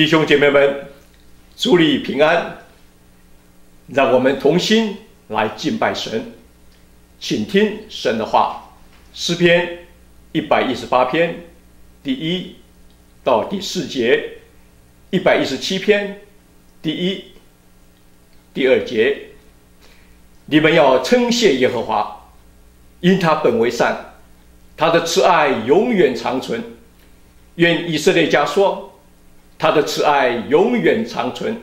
弟兄姐妹们，祝你平安，让我们同心来敬拜神，请听神的话。诗篇一百一十八篇第一到第四节，一百一十七篇第一、第二节，你们要称谢耶和华，因他本为善，他的慈爱永远长存。愿以色列家说。他的慈爱永远长存，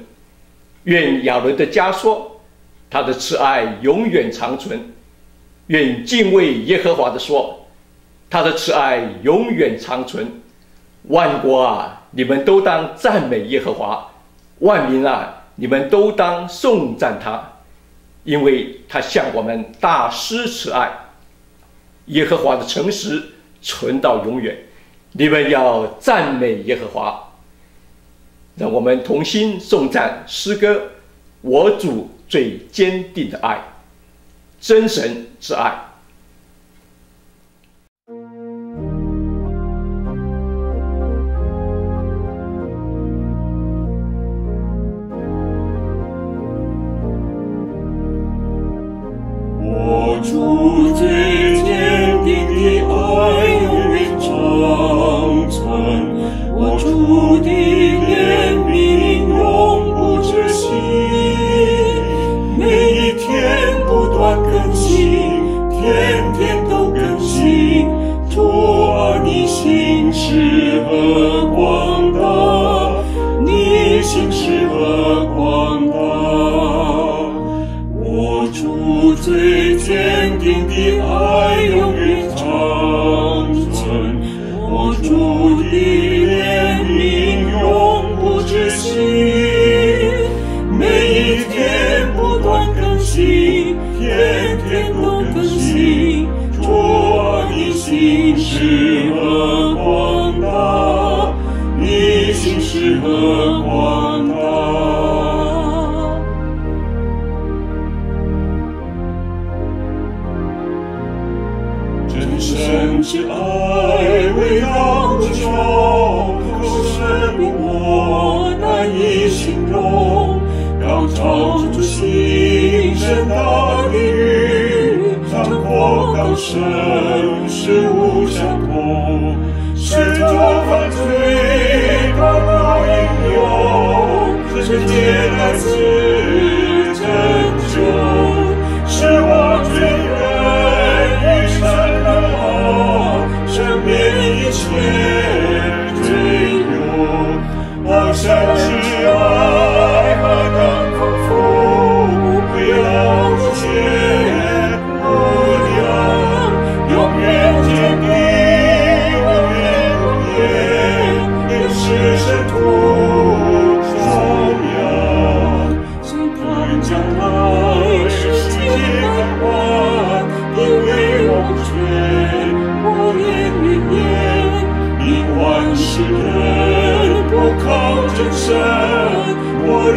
愿亚伦的家说，他的慈爱永远长存，愿敬畏耶和华的说，他的慈爱永远长存。万国啊，你们都当赞美耶和华；万民啊，你们都当颂赞他，因为他向我们大施慈爱。耶和华的诚实存到永远，你们要赞美耶和华。让我们同心颂赞诗歌，我主最坚定的爱，真神之爱。我主的怜悯永不止息，每一天不断更新，天天都更新，主啊，你心事。Jesus.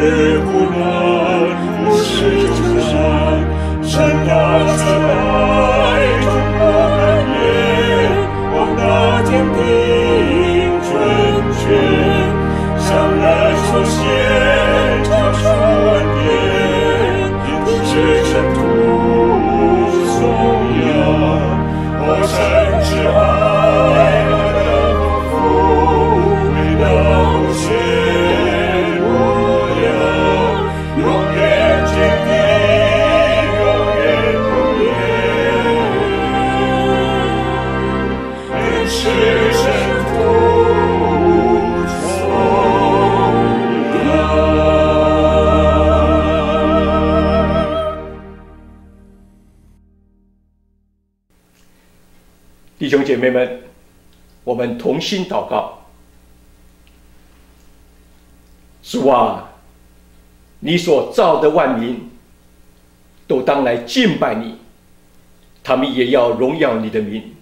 secular. 妹们，我们同心祷告。主啊，你所造的万民都当来敬拜你，他们也要荣耀你的名。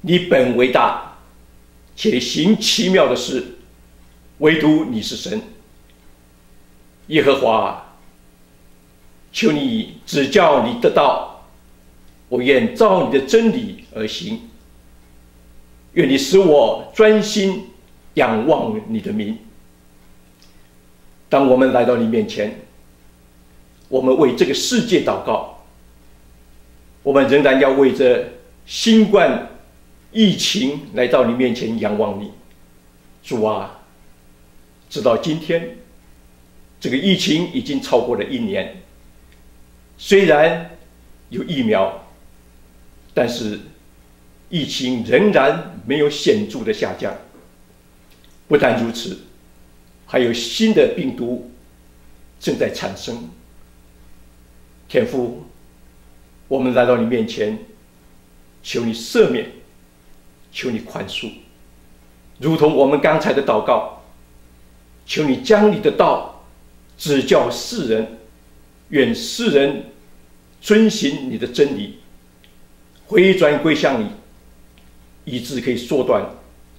你本为大，且行奇妙的事，唯独你是神。耶和华，求你指教你的道。我愿照你的真理而行。愿你使我专心仰望你的名。当我们来到你面前，我们为这个世界祷告，我们仍然要为这新冠疫情来到你面前仰望你，主啊！直到今天，这个疫情已经超过了一年，虽然有疫苗，但是疫情仍然没有显著的下降。不但如此。还有新的病毒正在产生，天父，我们来到你面前，求你赦免，求你宽恕，如同我们刚才的祷告，求你将你的道指教世人，愿世人遵行你的真理，回转归向你，以致可以缩短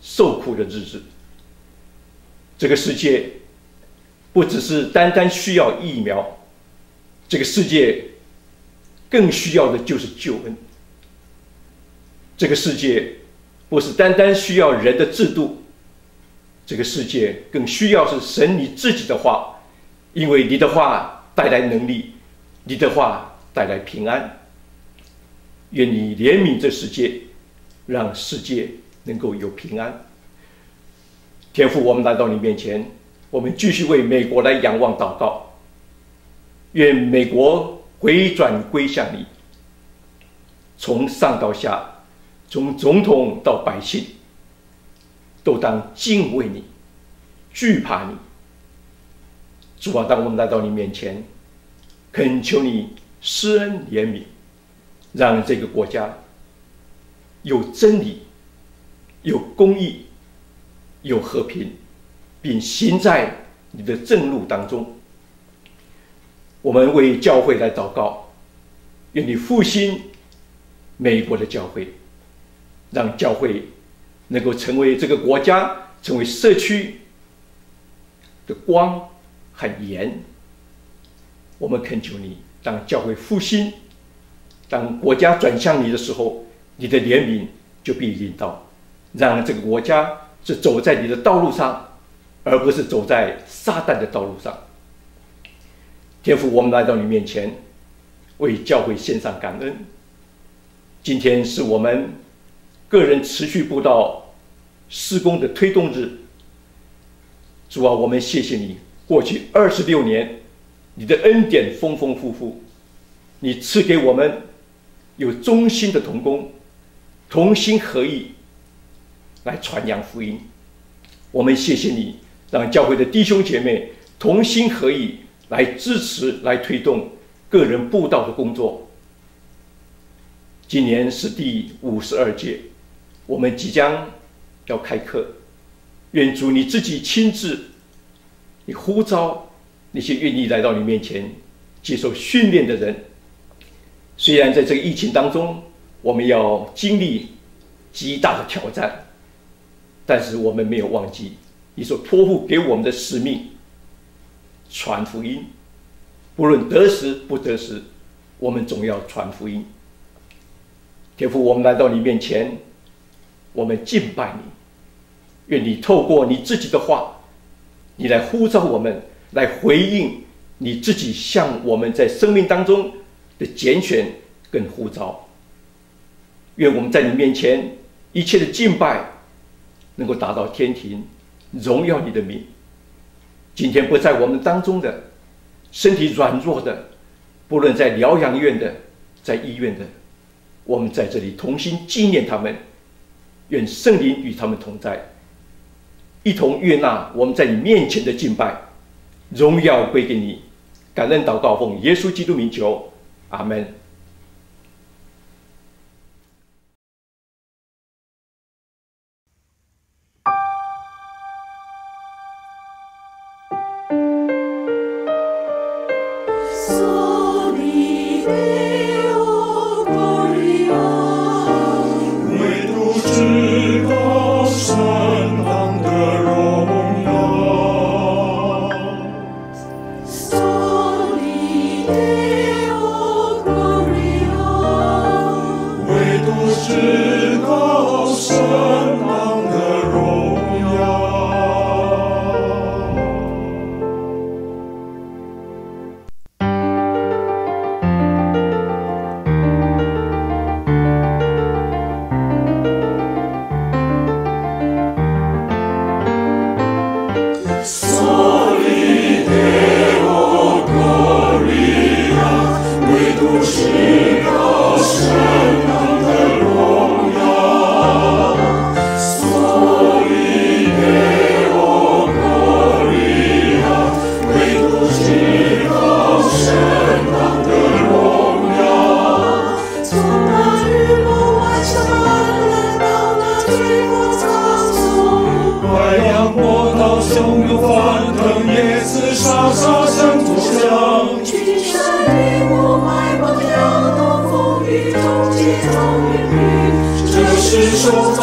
受苦的日子。这个世界不只是单单需要疫苗，这个世界更需要的就是救恩。这个世界不是单单需要人的制度，这个世界更需要是神你自己的话，因为你的话带来能力，你的话带来平安。愿你怜悯这世界，让世界能够有平安。天父，我们来到你面前，我们继续为美国来仰望祷告。愿美国回转归向你，从上到下，从总统到百姓，都当敬畏你，惧怕你。主啊，当我们来到你面前，恳求你施恩怜悯，让这个国家有真理，有公义。有和平，并行在你的正路当中。我们为教会来祷告，愿你复兴美国的教会，让教会能够成为这个国家、成为社区的光和盐。我们恳求你，当教会复兴，当国家转向你的时候，你的怜悯就必领到，让这个国家。是走在你的道路上，而不是走在撒旦的道路上。天父，我们来到你面前，为教会献上感恩。今天是我们个人持续布道施工的推动日。主啊，我们谢谢你，过去二十六年，你的恩典丰丰富富，你赐给我们有忠心的同工，同心合意。来传扬福音，我们谢谢你，让教会的弟兄姐妹同心合意来支持、来推动个人布道的工作。今年是第五十二届，我们即将要开课，愿主你自己亲自，你呼召那些愿意来到你面前接受训练的人。虽然在这个疫情当中，我们要经历极大的挑战。但是我们没有忘记你所托付给我们的使命，传福音。不论得时不得时，我们总要传福音。天父，我们来到你面前，我们敬拜你。愿你透过你自己的话，你来呼召我们，来回应你自己向我们在生命当中的拣选跟呼召。愿我们在你面前一切的敬拜。能够达到天庭，荣耀你的名。今天不在我们当中的，身体软弱的，不论在疗养院的，在医院的，我们在这里同心纪念他们，愿圣灵与他们同在，一同悦纳我们在你面前的敬拜，荣耀归给你，感恩祷告奉耶稣基督名求，阿门。是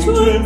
看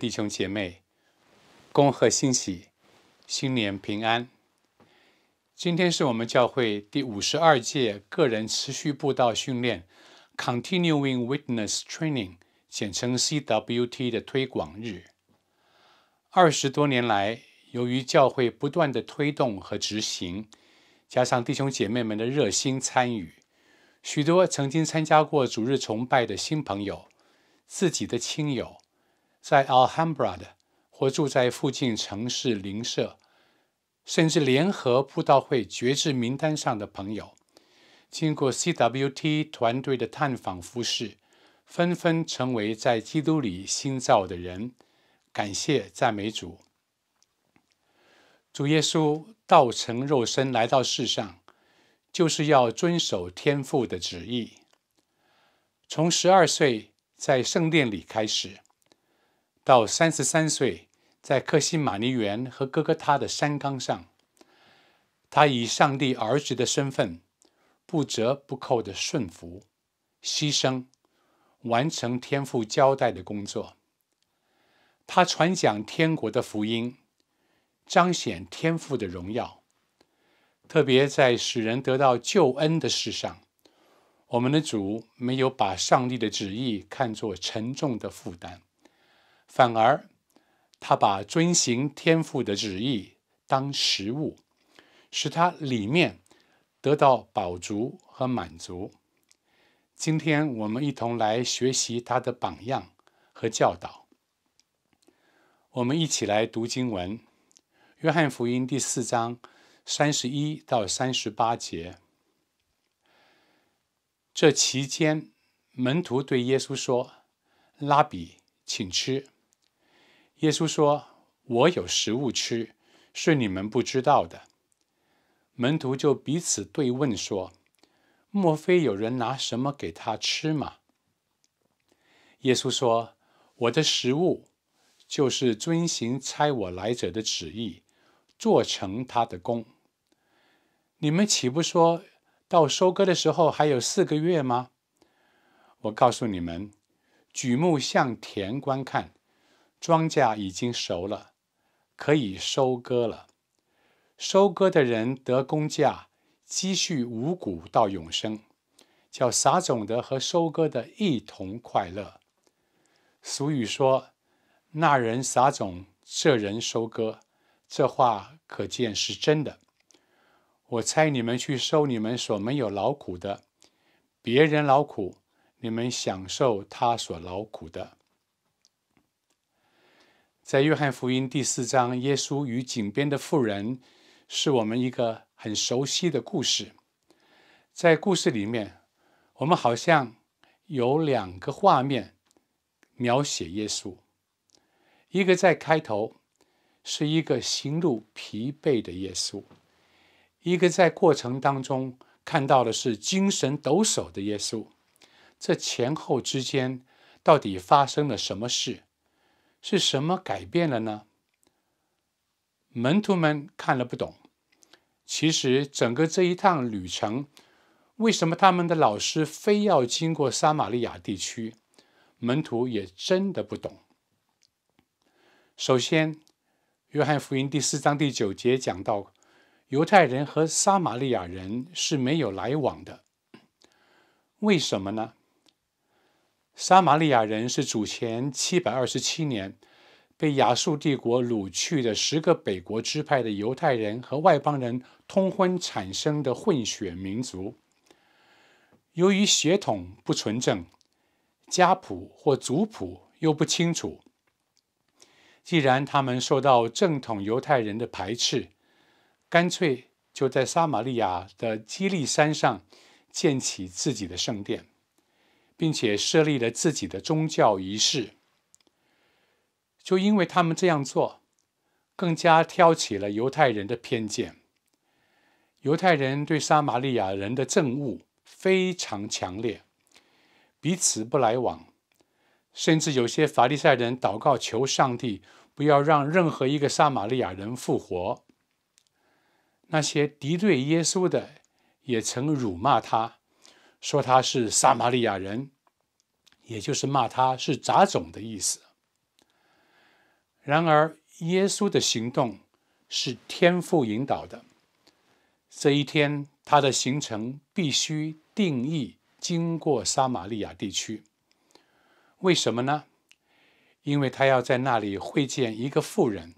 弟兄姐妹，恭贺新喜，新年平安！今天是我们教会第五十二届个人持续布道训练 （Continuing Witness Training），简称 CWT 的推广日。二十多年来，由于教会不断的推动和执行，加上弟兄姐妹们的热心参与，许多曾经参加过主日崇拜的新朋友，自己的亲友。在 Alhambra 的，或住在附近城市邻舍，甚至联合布道会绝志名单上的朋友，经过 CWT 团队的探访服侍，纷纷成为在基督里新造的人。感谢赞美主！主耶稣道成肉身来到世上，就是要遵守天父的旨意。从十二岁在圣殿里开始。到三十三岁，在克西马尼园和哥哥他的山岗上，他以上帝儿子的身份，不折不扣的顺服、牺牲，完成天父交代的工作。他传讲天国的福音，彰显天父的荣耀。特别在使人得到救恩的事上，我们的主没有把上帝的旨意看作沉重的负担。反而，他把遵行天父的旨意当食物，使他里面得到饱足和满足。今天我们一同来学习他的榜样和教导。我们一起来读经文，《约翰福音》第四章三十一到三十八节。这期间，门徒对耶稣说：“拉比，请吃。”耶稣说：“我有食物吃，是你们不知道的。”门徒就彼此对问说：“莫非有人拿什么给他吃吗？”耶稣说：“我的食物就是遵行差我来者的旨意，做成他的功。你们岂不说到收割的时候还有四个月吗？我告诉你们，举目向田观看。”庄稼已经熟了，可以收割了。收割的人得工价，积蓄五谷到永生，叫撒种的和收割的一同快乐。俗语说：“那人撒种，这人收割。”这话可见是真的。我猜你们去收你们所没有劳苦的，别人劳苦，你们享受他所劳苦的。在约翰福音第四章，耶稣与井边的妇人，是我们一个很熟悉的故事。在故事里面，我们好像有两个画面描写耶稣：一个在开头是一个行路疲惫的耶稣；一个在过程当中看到的是精神抖擞的耶稣。这前后之间到底发生了什么事？是什么改变了呢？门徒们看了不懂。其实整个这一趟旅程，为什么他们的老师非要经过撒玛利亚地区？门徒也真的不懂。首先，约翰福音第四章第九节讲到，犹太人和撒玛利亚人是没有来往的。为什么呢？撒玛利亚人是主前七百二十七年被亚述帝国掳去的十个北国支派的犹太人和外邦人通婚产生的混血民族。由于血统不纯正，家谱或族谱又不清楚，既然他们受到正统犹太人的排斥，干脆就在撒玛利亚的基利山上建起自己的圣殿。并且设立了自己的宗教仪式。就因为他们这样做，更加挑起了犹太人的偏见。犹太人对撒玛利亚人的憎恶非常强烈，彼此不来往，甚至有些法利赛人祷告求上帝不要让任何一个撒玛利亚人复活。那些敌对耶稣的也曾辱骂他。说他是撒玛利亚人，也就是骂他是杂种的意思。然而，耶稣的行动是天父引导的。这一天，他的行程必须定义经过撒玛利亚地区。为什么呢？因为他要在那里会见一个妇人，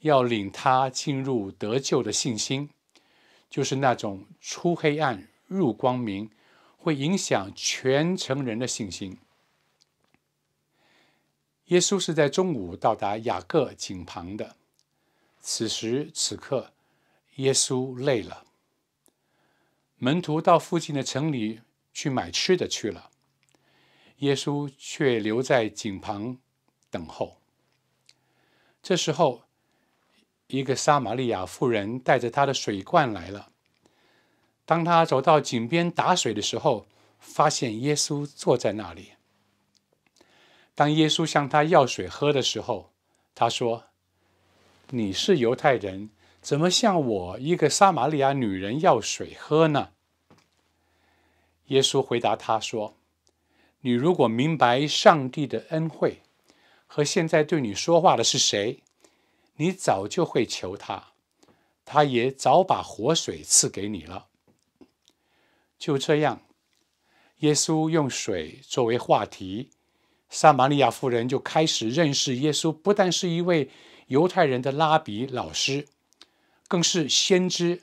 要领他进入得救的信心，就是那种出黑暗入光明。会影响全城人的信心。耶稣是在中午到达雅各井旁的。此时此刻，耶稣累了。门徒到附近的城里去买吃的去了，耶稣却留在井旁等候。这时候，一个撒玛利亚妇人带着她的水罐来了。当他走到井边打水的时候，发现耶稣坐在那里。当耶稣向他要水喝的时候，他说：“你是犹太人，怎么向我一个撒玛利亚女人要水喝呢？”耶稣回答他说：“你如果明白上帝的恩惠和现在对你说话的是谁，你早就会求他，他也早把活水赐给你了。”就这样，耶稣用水作为话题，撒玛利亚妇人就开始认识耶稣，不但是一位犹太人的拉比老师，更是先知，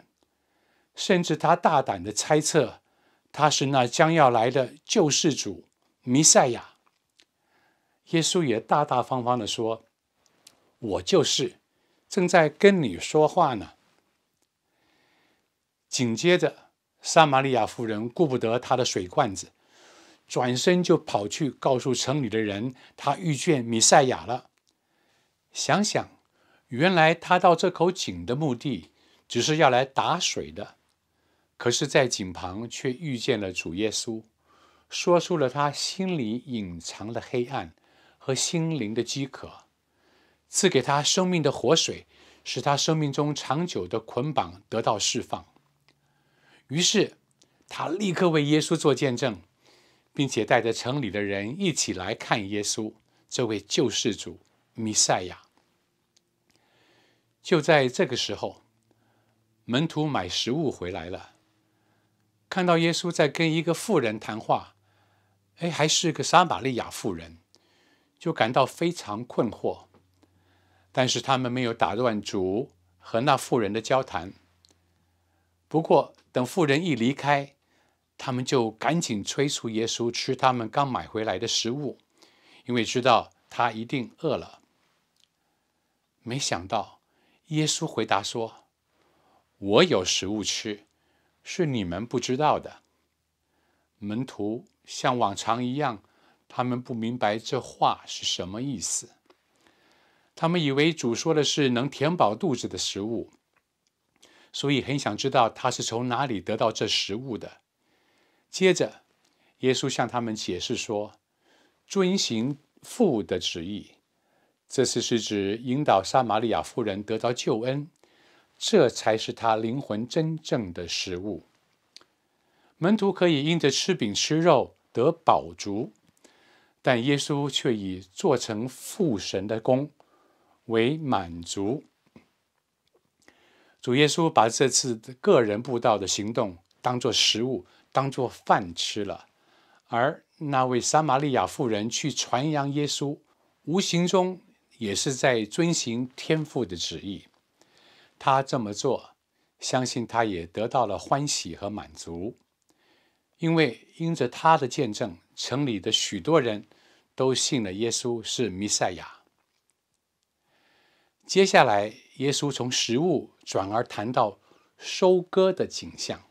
甚至他大胆的猜测，他是那将要来的救世主弥赛亚。耶稣也大大方方的说：“我就是，正在跟你说话呢。”紧接着。撒玛利亚妇人顾不得她的水罐子，转身就跑去告诉城里的人，她遇见弥赛亚了。想想，原来他到这口井的目的只是要来打水的，可是，在井旁却遇见了主耶稣，说出了他心里隐藏的黑暗和心灵的饥渴，赐给他生命的活水，使他生命中长久的捆绑得到释放。于是，他立刻为耶稣做见证，并且带着城里的人一起来看耶稣这位救世主弥赛亚。就在这个时候，门徒买食物回来了，看到耶稣在跟一个妇人谈话，哎，还是个撒玛利亚妇人，就感到非常困惑。但是他们没有打断主和那妇人的交谈。不过，等妇人一离开，他们就赶紧催促耶稣吃他们刚买回来的食物，因为知道他一定饿了。没想到，耶稣回答说：“我有食物吃，是你们不知道的。”门徒像往常一样，他们不明白这话是什么意思。他们以为主说的是能填饱肚子的食物。所以很想知道他是从哪里得到这食物的。接着，耶稣向他们解释说：“遵行父的旨意，这次是指引导撒玛利亚妇人得到救恩，这才是他灵魂真正的食物。门徒可以因着吃饼吃肉得饱足，但耶稣却以做成父神的功为满足。”主耶稣把这次个人布道的行动当作食物，当做饭吃了，而那位撒玛利亚妇人去传扬耶稣，无形中也是在遵行天父的旨意。他这么做，相信他也得到了欢喜和满足，因为因着他的见证，城里的许多人都信了耶稣是弥赛亚。接下来，耶稣从食物转而谈到收割的景象。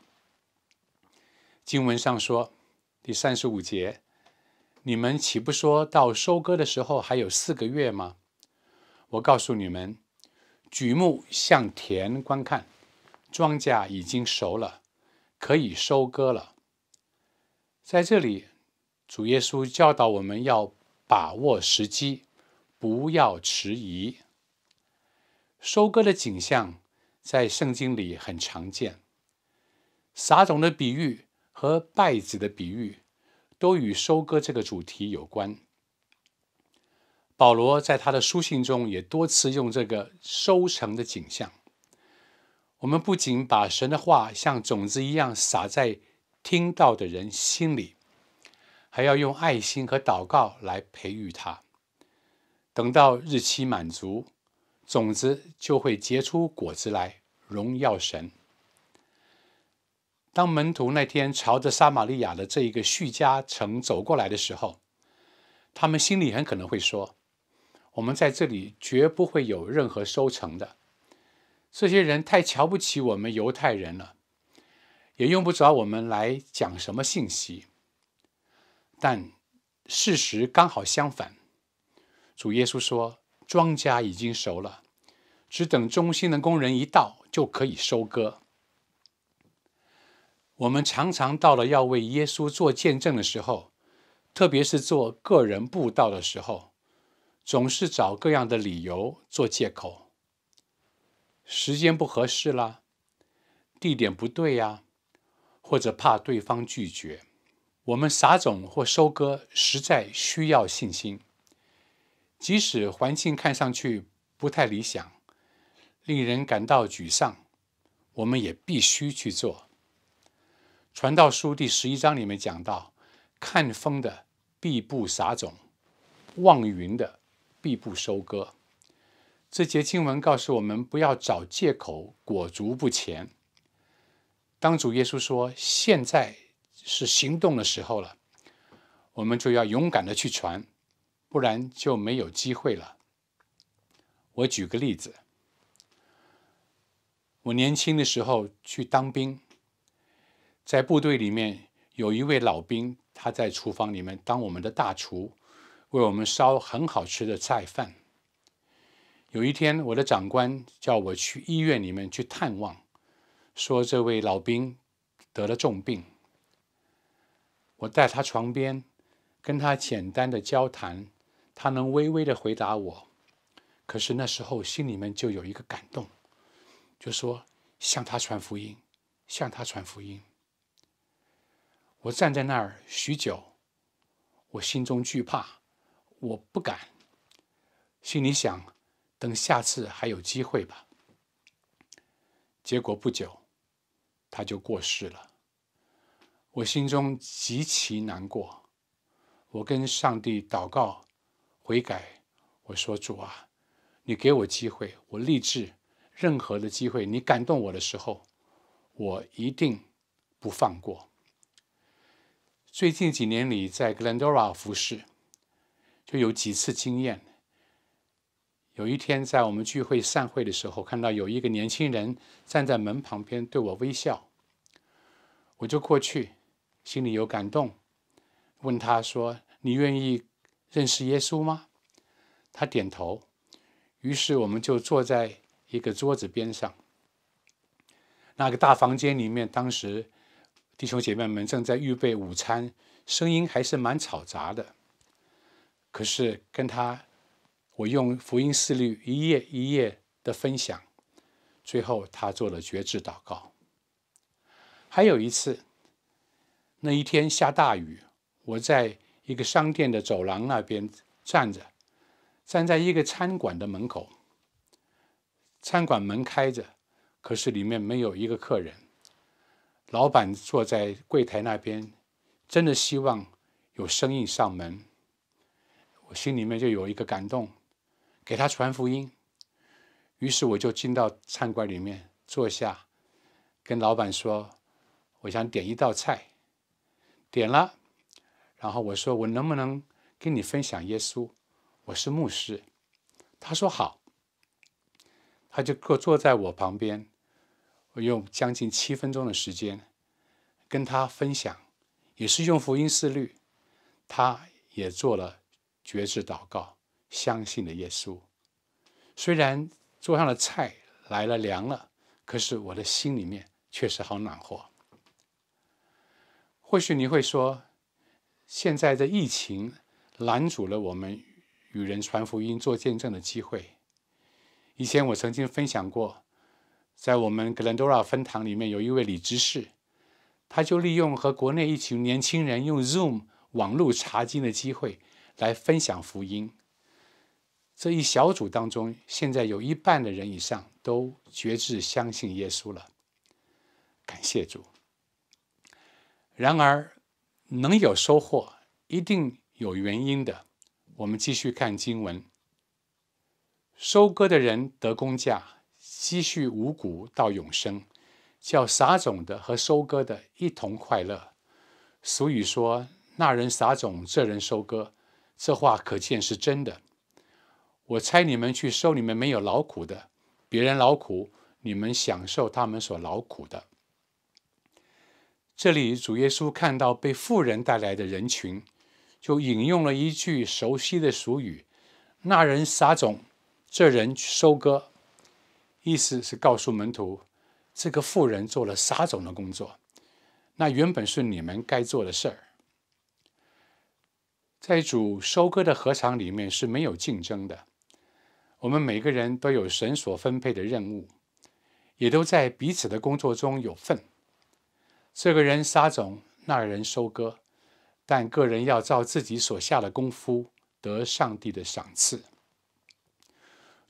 经文上说，第三十五节：“你们岂不说到收割的时候还有四个月吗？我告诉你们，举目向田观看，庄稼已经熟了，可以收割了。”在这里，主耶稣教导我们要把握时机，不要迟疑。收割的景象在圣经里很常见，撒种的比喻和稗子的比喻都与收割这个主题有关。保罗在他的书信中也多次用这个收成的景象。我们不仅把神的话像种子一样撒在听到的人心里，还要用爱心和祷告来培育它。等到日期满足。种子就会结出果子来，荣耀神。当门徒那天朝着撒玛利亚的这一个叙加城走过来的时候，他们心里很可能会说：“我们在这里绝不会有任何收成的。这些人太瞧不起我们犹太人了，也用不着我们来讲什么信息。”但事实刚好相反，主耶稣说。庄稼已经熟了，只等忠心的工人一到，就可以收割。我们常常到了要为耶稣做见证的时候，特别是做个人布道的时候，总是找各样的理由做借口。时间不合适啦，地点不对呀，或者怕对方拒绝。我们撒种或收割，实在需要信心。即使环境看上去不太理想，令人感到沮丧，我们也必须去做。传道书第十一章里面讲到：“看风的必不撒种，望云的必不收割。”这节经文告诉我们，不要找借口裹足不前。当主耶稣说：“现在是行动的时候了”，我们就要勇敢的去传。不然就没有机会了。我举个例子，我年轻的时候去当兵，在部队里面有一位老兵，他在厨房里面当我们的大厨，为我们烧很好吃的菜饭。有一天，我的长官叫我去医院里面去探望，说这位老兵得了重病。我在他床边跟他简单的交谈。他能微微的回答我，可是那时候心里面就有一个感动，就说向他传福音，向他传福音。我站在那儿许久，我心中惧怕，我不敢，心里想，等下次还有机会吧。结果不久，他就过世了，我心中极其难过，我跟上帝祷告。悔改，我说主啊，你给我机会，我立志，任何的机会，你感动我的时候，我一定不放过。最近几年里，在 Glendora 服侍，就有几次经验。有一天在我们聚会散会的时候，看到有一个年轻人站在门旁边对我微笑，我就过去，心里有感动，问他说：“你愿意？”认识耶稣吗？他点头。于是我们就坐在一个桌子边上。那个大房间里面，当时弟兄姐妹们正在预备午餐，声音还是蛮嘈杂的。可是跟他，我用福音四律一页一页的分享，最后他做了绝志祷告。还有一次，那一天下大雨，我在。一个商店的走廊那边站着，站在一个餐馆的门口。餐馆门开着，可是里面没有一个客人。老板坐在柜台那边，真的希望有生意上门。我心里面就有一个感动，给他传福音。于是我就进到餐馆里面坐下，跟老板说：“我想点一道菜。”点了，然后我说：“我能不能跟你分享耶稣？我是牧师。”他说：“好。”他就坐坐在我旁边，我用将近七分钟的时间跟他分享，也是用福音思律，他也做了绝志祷告，相信了耶稣。虽然桌上的菜来了凉了，可是我的心里面确实好暖和。或许你会说，现在的疫情拦阻了我们与人传福音、做见证的机会。以前我曾经分享过，在我们 Glendora 分堂里面有一位李执事，他就利用和国内一群年轻人用 Zoom 网络查经的机会来分享福音。这一小组当中，现在有一半的人以上都决志相信耶稣了，感谢主。然而，能有收获，一定有原因的。我们继续看经文。收割的人得工价，积蓄五谷到永生，叫撒种的和收割的一同快乐。俗语说：“那人撒种，这人收割。”这话可见是真的。我猜你们去收你们没有劳苦的，别人劳苦，你们享受他们所劳苦的。这里主耶稣看到被富人带来的人群，就引用了一句熟悉的俗语：“那人撒种。”这人收割，意思是告诉门徒，这个富人做了撒种的工作，那原本是你们该做的事儿。在主收割的禾场里面是没有竞争的，我们每个人都有神所分配的任务，也都在彼此的工作中有份。这个人撒种，那人收割，但个人要照自己所下的功夫得上帝的赏赐。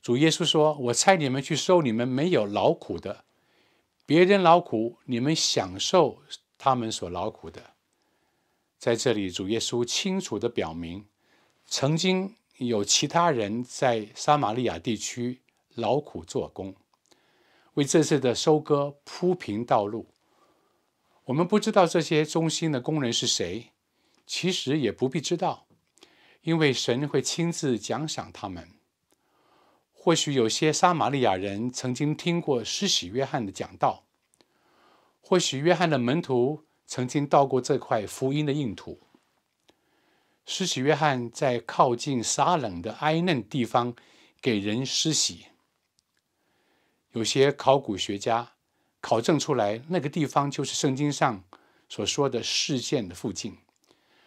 主耶稣说：“我差你们去收你们没有劳苦的，别人劳苦，你们享受他们所劳苦的。”在这里，主耶稣清楚地表明，曾经有其他人在撒玛利亚地区劳苦做工，为这次的收割铺平道路。我们不知道这些忠心的工人是谁，其实也不必知道，因为神会亲自奖赏他们。或许有些撒玛利亚人曾经听过施洗约翰的讲道，或许约翰的门徒曾经到过这块福音的硬土。施洗约翰在靠近撒冷的埃嫩地方给人施洗。有些考古学家考证出来，那个地方就是圣经上所说的事件的附近，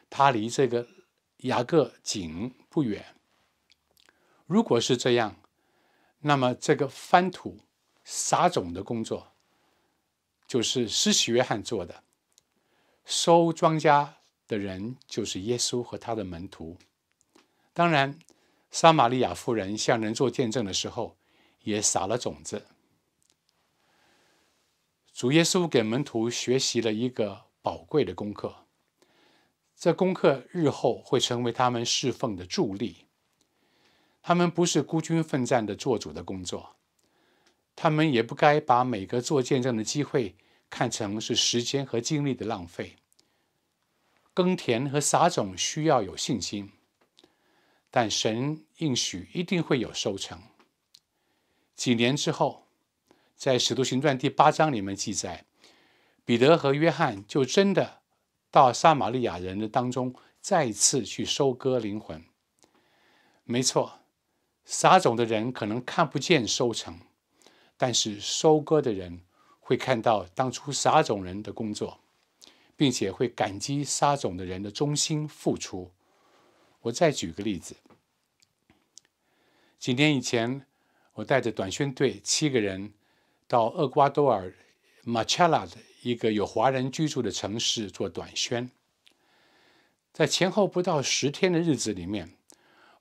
它离这个雅各井不远。如果是这样，那么，这个翻土、撒种的工作，就是施洗约翰做的；收庄稼的人就是耶稣和他的门徒。当然，撒玛利亚妇人向人做见证的时候，也撒了种子。主耶稣给门徒学习了一个宝贵的功课，这功课日后会成为他们侍奉的助力。他们不是孤军奋战的做主的工作，他们也不该把每个做见证的机会看成是时间和精力的浪费。耕田和撒种需要有信心，但神应许一定会有收成。几年之后，在《使徒行传》第八章里面记载，彼得和约翰就真的到撒玛利亚人的当中，再次去收割灵魂。没错。撒种的人可能看不见收成，但是收割的人会看到当初撒种人的工作，并且会感激撒种的人的忠心付出。我再举个例子：几年以前，我带着短宣队七个人到厄瓜多尔马恰拉的一个有华人居住的城市做短宣，在前后不到十天的日子里面。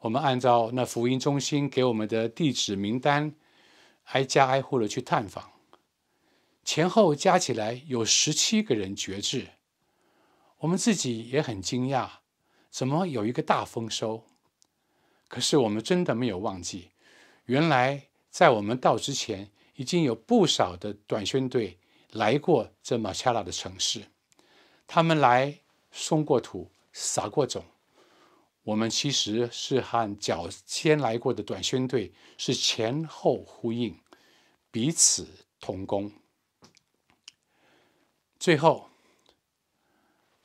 我们按照那福音中心给我们的地址名单，挨家挨户的去探访，前后加起来有十七个人绝志。我们自己也很惊讶，怎么有一个大丰收？可是我们真的没有忘记，原来在我们到之前，已经有不少的短宣队来过这马恰拉的城市，他们来松过土，撒过种。我们其实是和较先来过的短宣队是前后呼应，彼此同工。最后，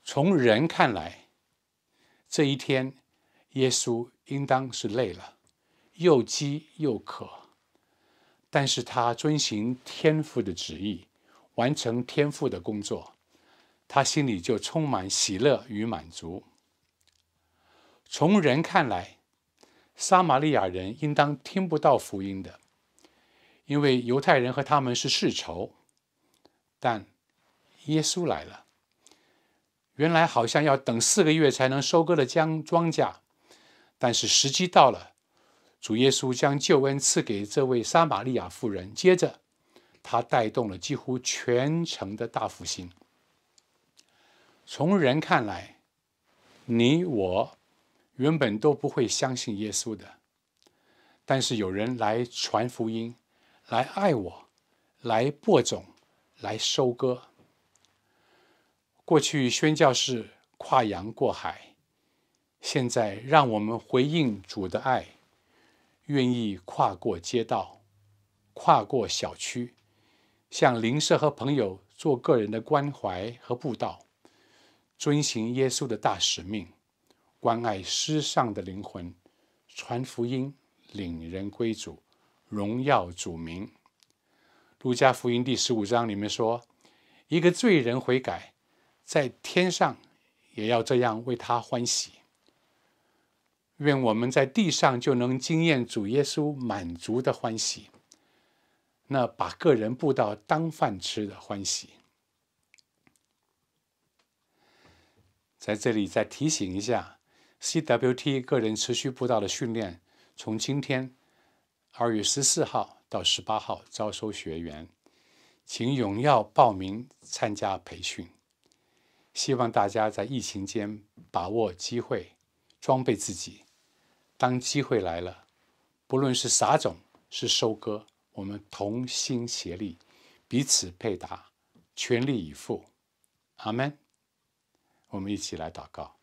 从人看来，这一天耶稣应当是累了，又饥又渴，但是他遵行天父的旨意，完成天父的工作，他心里就充满喜乐与满足。从人看来，撒玛利亚人应当听不到福音的，因为犹太人和他们是世仇。但耶稣来了，原来好像要等四个月才能收割的将庄稼，但是时机到了，主耶稣将救恩赐给这位撒玛利亚妇人，接着他带动了几乎全城的大复兴。从人看来，你我。原本都不会相信耶稣的，但是有人来传福音，来爱我，来播种，来收割。过去宣教士跨洋过海，现在让我们回应主的爱，愿意跨过街道，跨过小区，向邻舍和朋友做个人的关怀和布道，遵行耶稣的大使命。关爱失丧的灵魂，传福音，领人归主，荣耀主名。路加福音第十五章里面说，一个罪人悔改，在天上也要这样为他欢喜。愿我们在地上就能经验主耶稣满足的欢喜，那把个人布道当饭吃的欢喜。在这里再提醒一下。CWT 个人持续步道的训练，从今天二月十四号到十八号招收学员，请踊跃报名参加培训。希望大家在疫情间把握机会，装备自己。当机会来了，不论是撒种是收割，我们同心协力，彼此配搭，全力以赴。阿门。我们一起来祷告。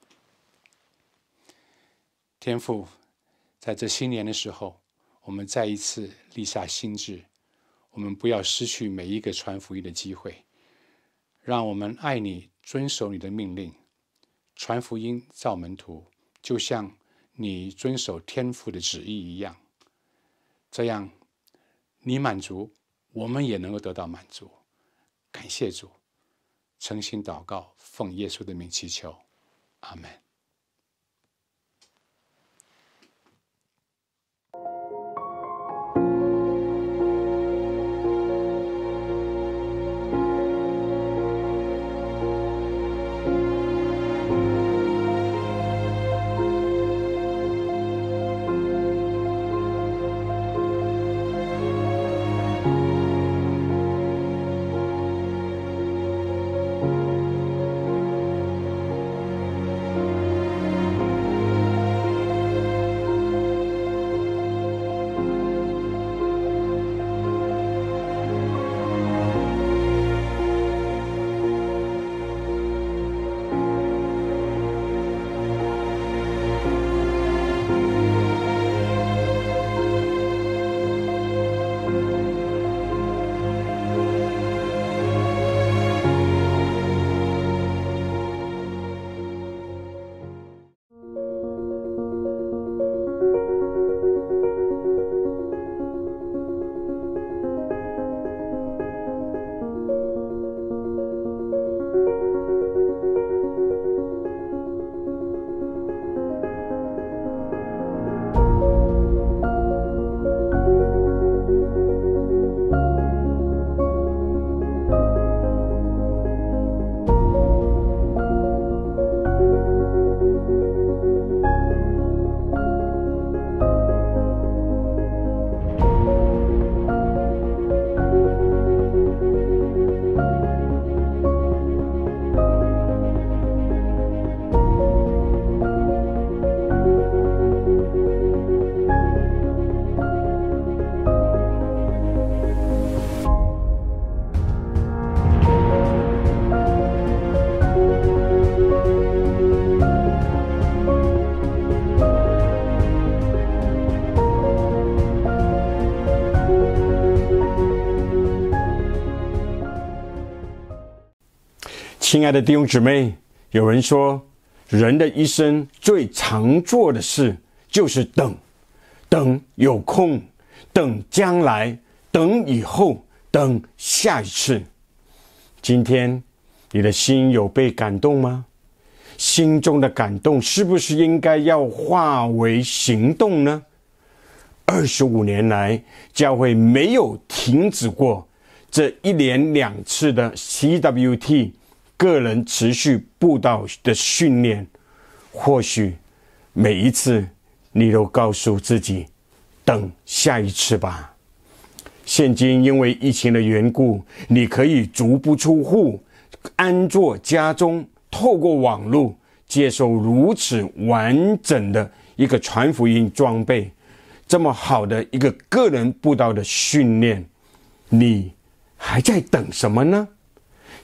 天父，在这新年的时候，我们再一次立下心志，我们不要失去每一个传福音的机会。让我们爱你，遵守你的命令，传福音造门徒，就像你遵守天父的旨意一样。这样，你满足，我们也能够得到满足。感谢主，诚心祷告，奉耶稣的名祈求，阿门。亲爱的弟兄姊妹，有人说，人的一生最常做的事就是等，等有空，等将来，等以后，等下一次。今天，你的心有被感动吗？心中的感动是不是应该要化为行动呢？二十五年来，教会没有停止过这一连两次的 CWT 个人持续步道的训练。或许每一次你都告诉自己，等下一次吧。现今因为疫情的缘故，你可以足不出户，安坐家中，透过网络接受如此完整的一个传福音装备，这么好的一个个人步道的训练，你还在等什么呢？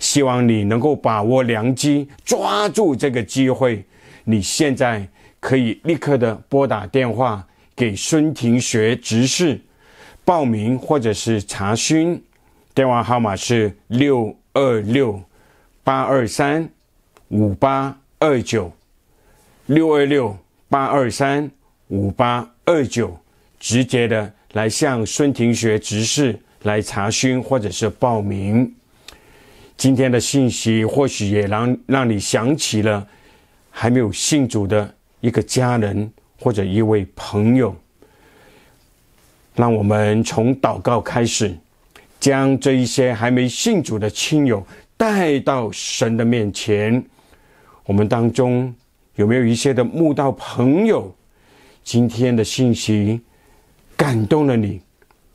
希望你能够把握良机，抓住这个机会。你现在可以立刻的拨打电话给孙庭学执事报名或者是查询，电话号码是六二六八二三五八二九六二六八二三五八二九，直接的来向孙庭学执事来查询或者是报名。今天的信息或许也让让你想起了。还没有信主的一个家人或者一位朋友，让我们从祷告开始，将这一些还没信主的亲友带到神的面前。我们当中有没有一些的慕道朋友？今天的信息感动了你？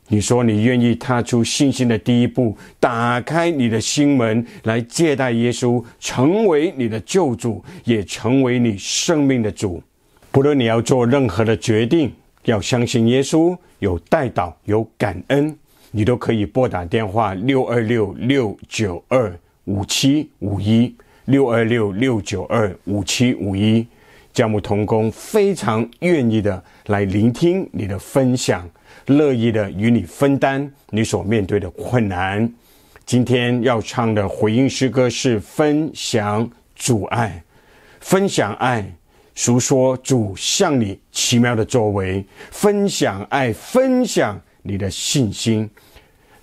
你说你愿意踏出信心的第一步，打开你的心门来接待耶稣，成为你的救主，也成为你生命的主。不论你要做任何的决定，要相信耶稣有带导，有感恩，你都可以拨打电话六二六六九二五七五一六二六六九二五七五一。教牧同工非常愿意的来聆听你的分享。乐意的与你分担你所面对的困难。今天要唱的回应诗歌是分享主爱，分享爱，述说主向你奇妙的作为，分享爱，分享你的信心，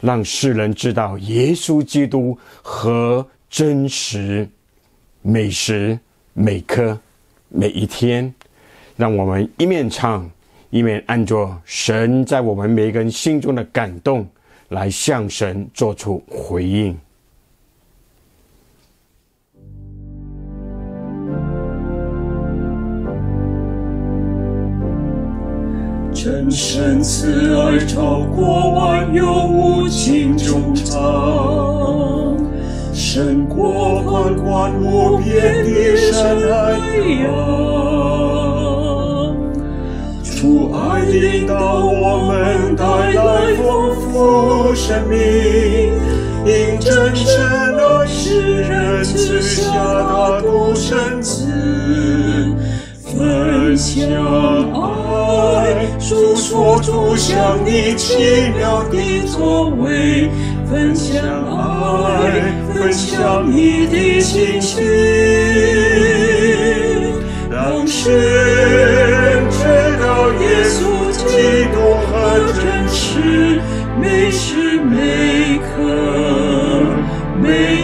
让世人知道耶稣基督和真实。每时每刻每一天，让我们一面唱。以免按着神在我们每个人心中的感动，来向神做出回应。真神慈爱超过万有无尽中长，胜过宽广无边的山海洋。主爱领导我们，带来丰富生命，因真神爱世人，赐下他独生子。分享爱，诉说主向你奇妙的作为。分享爱，分享你的信心，让世耶稣基督和真实，每时每刻，每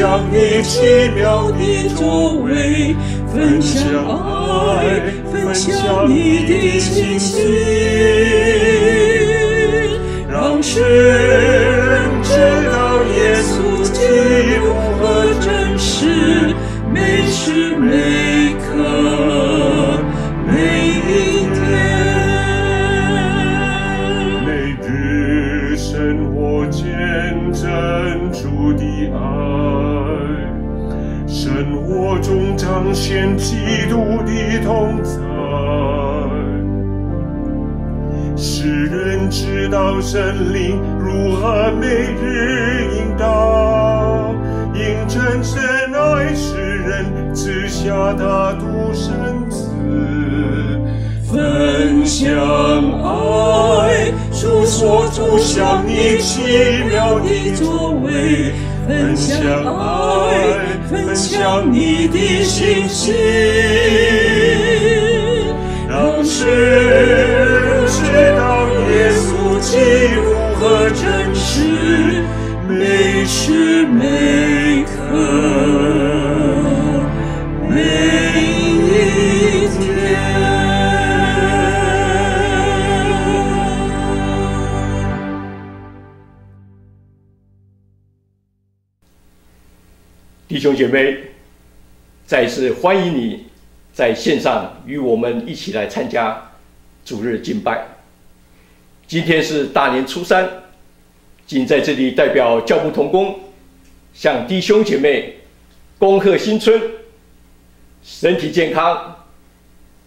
主向你奇妙的作为。分享爱，分享你的信心，让世神灵如何每日引导，因真神爱世人，赐下他独生子。分享爱，诉说主向你奇妙的作为。分享爱，分享你的信心，耶稣基如何真实，每时每刻，每一天。弟兄姐妹，再次欢迎你在线上与我们一起来参加主日敬拜。今天是大年初三，仅在这里代表教牧同工，向弟兄姐妹恭贺新春，身体健康，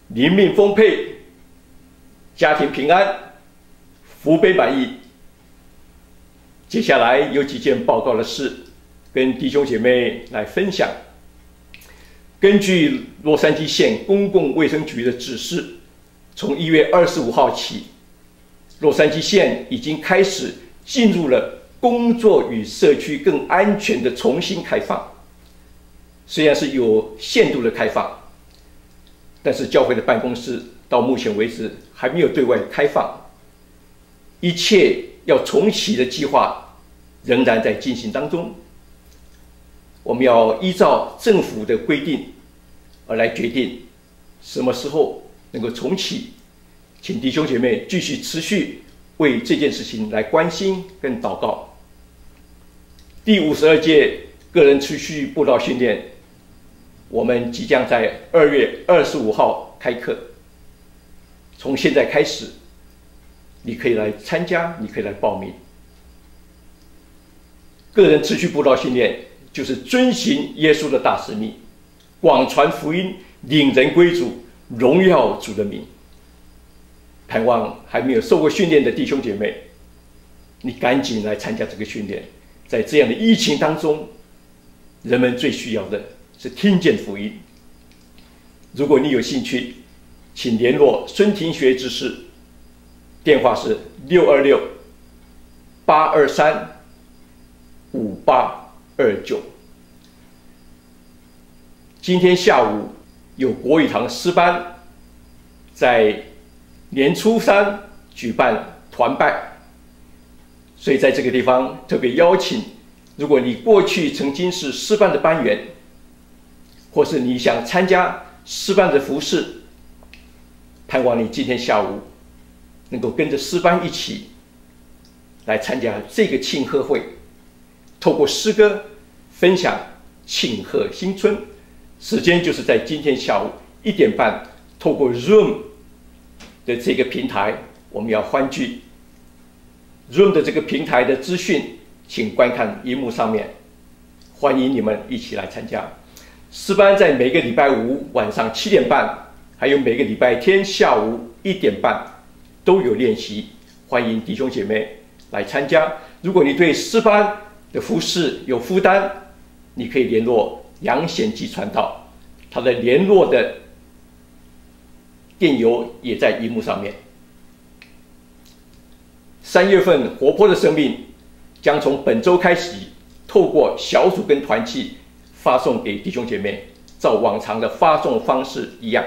灵命丰沛，家庭平安，福杯满溢。接下来有几件报告的事。跟弟兄姐妹来分享。根据洛杉矶县公共卫生局的指示，从一月二十五号起，洛杉矶县已经开始进入了工作与社区更安全的重新开放。虽然是有限度的开放，但是教会的办公室到目前为止还没有对外开放。一切要重启的计划仍然在进行当中。我们要依照政府的规定而来决定什么时候能够重启，请弟兄姐妹继续持续为这件事情来关心跟祷告。第五十二届个人持续布道训练，我们即将在二月二十五号开课。从现在开始，你可以来参加，你可以来报名。个人持续布道训练。就是遵行耶稣的大使命，广传福音，领人归主，荣耀主的名。盼望还没有受过训练的弟兄姐妹，你赶紧来参加这个训练。在这样的疫情当中，人们最需要的是听见福音。如果你有兴趣，请联络孙庭学执事，电话是六二六八二三五八。二九，今天下午有国语堂诗班在年初三举办团拜，所以在这个地方特别邀请，如果你过去曾经是诗班的班员，或是你想参加诗班的服饰，盼望你今天下午能够跟着诗班一起来参加这个庆贺会。透过诗歌分享庆贺新春，时间就是在今天下午一点半。透过 Zoom 的这个平台，我们要欢聚。Zoom 的这个平台的资讯，请观看荧幕上面。欢迎你们一起来参加。诗班在每个礼拜五晚上七点半，还有每个礼拜天下午一点半都有练习。欢迎弟兄姐妹来参加。如果你对诗班，的服饰有负担，你可以联络杨显基传道，他的联络的电邮也在荧幕上面。三月份活泼的生命将从本周开始，透过小组跟团契发送给弟兄姐妹，照往常的发送方式一样。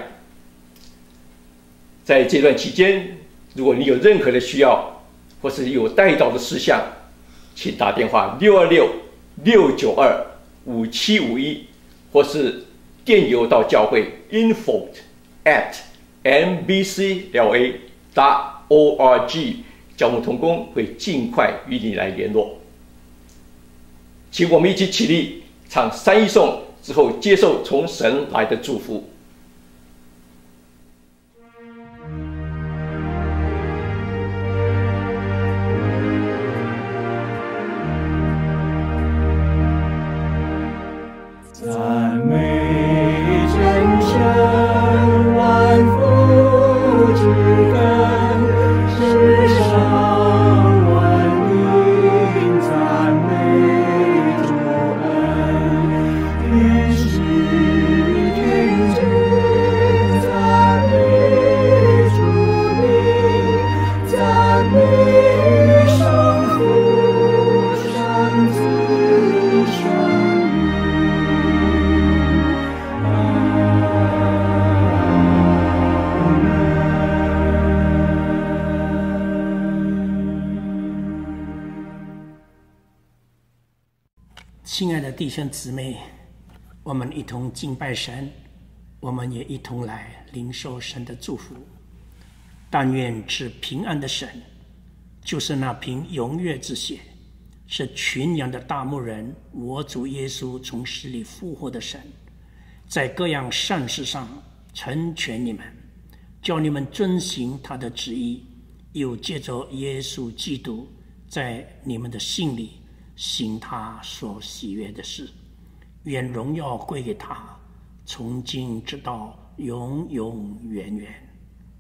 在这段期间，如果你有任何的需要，或是有带到的事项，请打电话六二六六九二五七五一，或是电邮到教会 info at mbcla.org，教牧同工会尽快与你来联络。请我们一起起立，唱三一颂之后，接受从神来的祝福。亲爱的弟兄姊妹，我们一同敬拜神，我们也一同来领受神的祝福。但愿是平安的神，就是那凭永远之血，是群羊的大牧人，我主耶稣从死里复活的神，在各样善事上成全你们，叫你们遵行他的旨意，又借着耶稣基督，在你们的心里行他所喜悦的事愿荣耀归给他从今直到永永远远。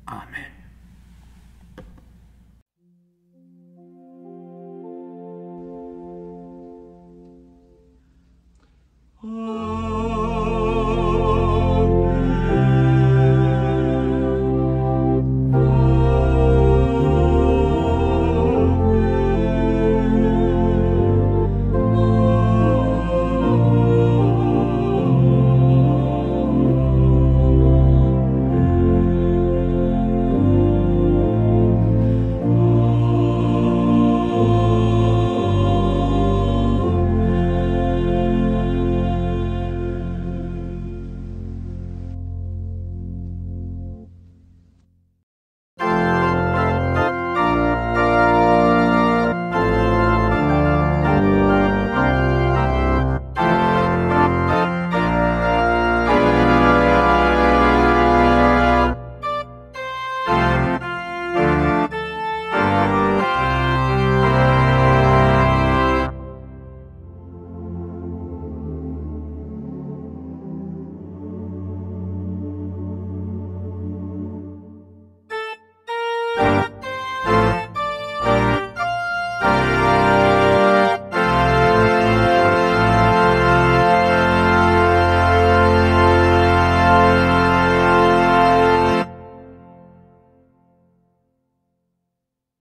阿门。